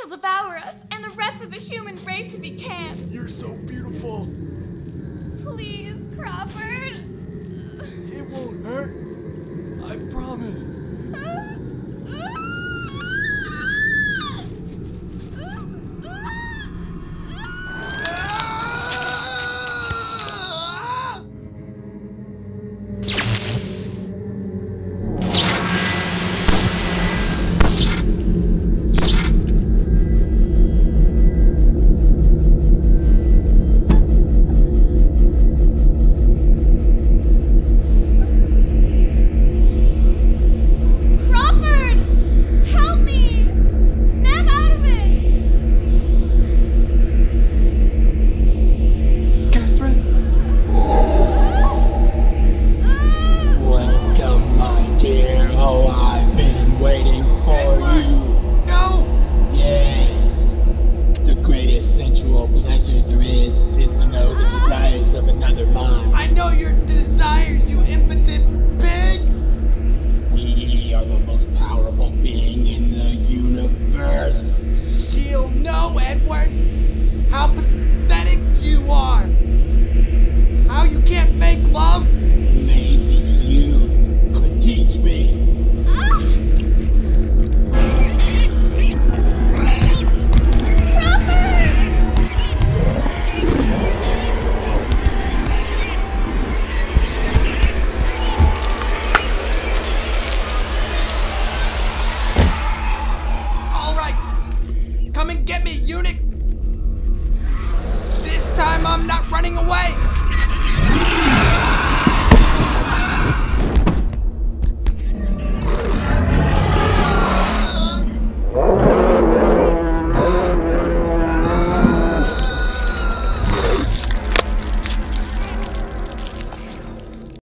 He'll devour us and the rest of the human race if he can. You're so beautiful. Please, Crawford. Sensual pleasure there is is to know the desires of another mind. I know your desires, you impotent pig! We are the most powerful being in the universe. She'll know, Edward! How pathetic not running away!